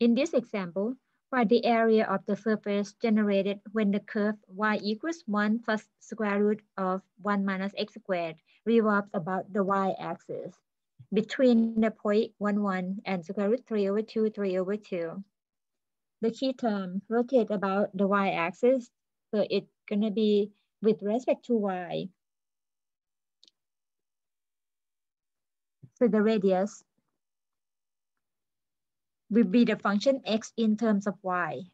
In this example, find the area of the surface generated when the curve y equals 1 plus square root of 1 minus x squared revolves about the y-axis between the point 1, 1 and square root 3 over 2, 3 over 2. The key term rotate about the y-axis, so it's gonna be with respect to y. So the radius will be the function x in terms of y.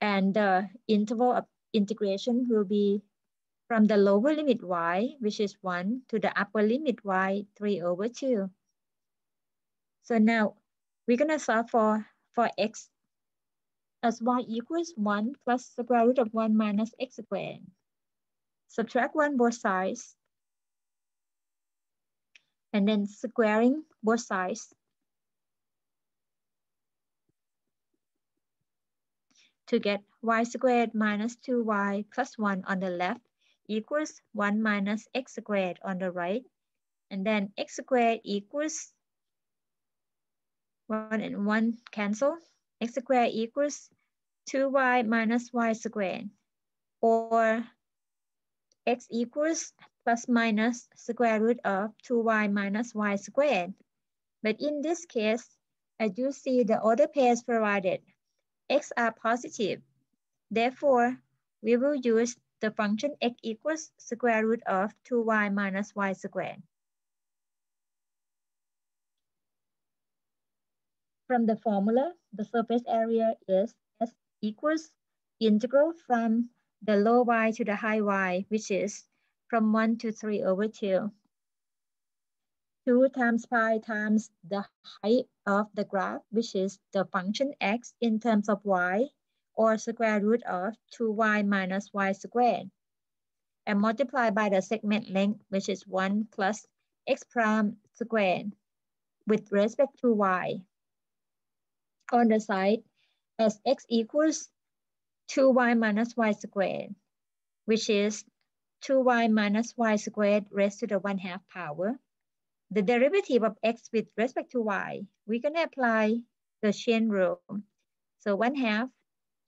And the interval of integration will be from the lower limit y, which is 1, to the upper limit y, 3 over 2. So now we're going to solve for, for x as y equals 1 plus square root of 1 minus x squared. Subtract 1 both sides. And then squaring both sides. To get y squared minus 2y plus 1 on the left equals 1 minus x squared on the right. And then x squared equals 1 and 1 cancel. x squared equals 2y minus y squared. Or x equals plus minus square root of 2y minus y squared. But in this case, I do see the order pairs provided x are positive. Therefore, we will use the function x equals square root of 2y minus y squared. From the formula, the surface area is S equals integral from the low y to the high y, which is from 1 to 3 over 2. 2 times pi times the height of the graph, which is the function x in terms of y, or square root of 2y minus y squared, and multiply by the segment length, which is 1 plus x prime squared with respect to y. On the side, as x equals 2y minus y squared, which is 2y minus y squared raised to the 1 half power, the derivative of x with respect to y, we're gonna apply the chain rule. So 1 half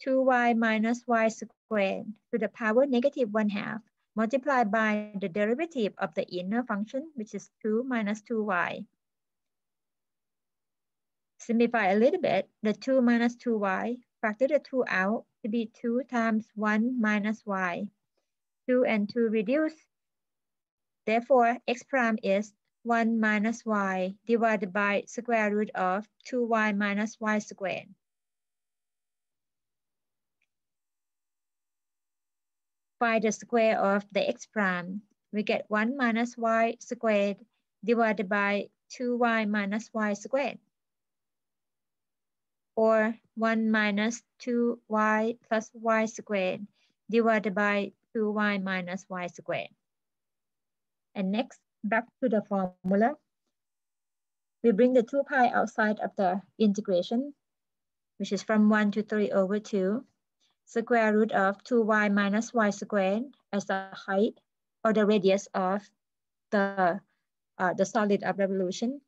2y minus y squared to the power negative 1 half multiplied by the derivative of the inner function, which is 2 minus 2y. Simplify a little bit, the 2 minus 2y, factor the 2 out to be 2 times 1 minus y. 2 and 2 reduce. Therefore, x prime is 1 minus y divided by square root of 2y minus y squared. By the square of the x prime. We get 1 minus y squared divided by 2y minus y squared. Or 1 minus 2y plus y squared divided by 2y minus y squared. And next, back to the formula. We bring the 2 pi outside of the integration, which is from 1 to 3 over 2, square root of 2y minus y squared as the height or the radius of the, uh, the solid of revolution,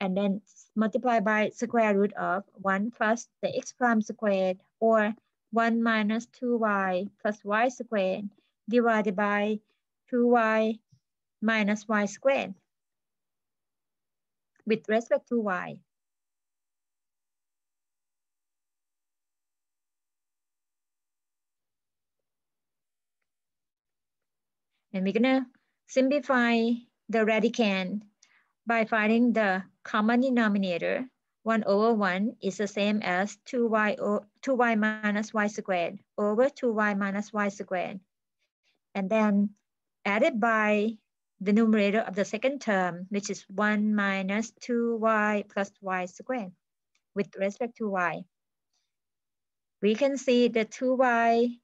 and then multiply by square root of 1 plus the x prime squared, or 1 minus 2y plus y squared divided by 2y minus y squared with respect to y. And we're gonna simplify the radicand by finding the common denominator. 1 over 1 is the same as 2y, 2y minus y squared over 2y minus y squared. And then added by the numerator of the second term, which is 1 minus 2y plus y squared with respect to y. We can see the 2y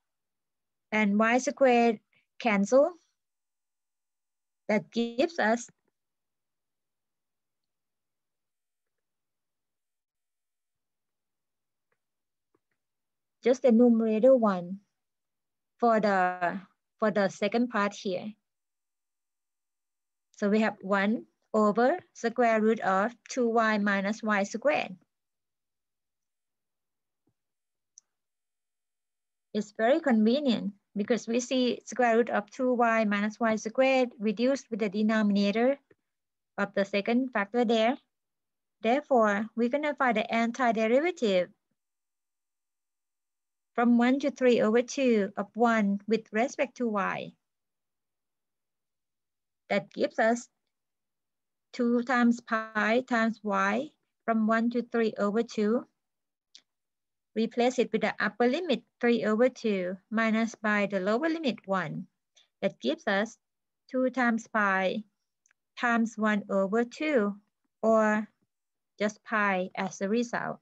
and y squared cancel. That gives us just the numerator one for the for the second part here. So we have 1 over square root of 2y minus y squared. It's very convenient because we see square root of 2y minus y squared reduced with the denominator of the second factor there. Therefore, we're going to find the antiderivative from 1 to 3 over 2 of 1 with respect to y. That gives us 2 times pi times y from 1 to 3 over 2 Replace it with the upper limit 3 over 2 minus by the lower limit 1. That gives us 2 times pi times 1 over 2 or just pi as a result.